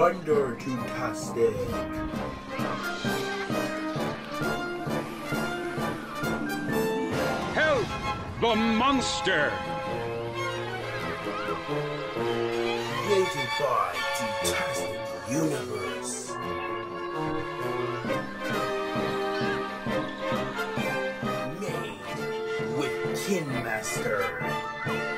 Wonder Tastic. Help! The monster! Created by Tastic Universe. Made with Kin Master.